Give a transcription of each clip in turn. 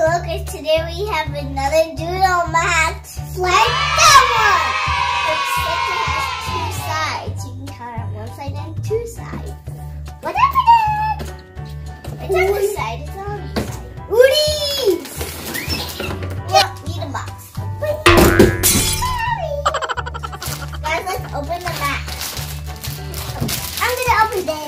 Hello guys, today we have another doodle match like that one! Except it has two sides. You can count on one side and two sides. What happened? It's on this side, it's on this side. Woodies! Well, need a box. Sorry. Guys, let's open the match. I'm gonna open this.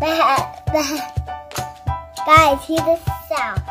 Guys, hear the sound.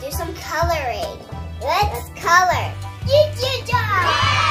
do some coloring. Let's color. You, job!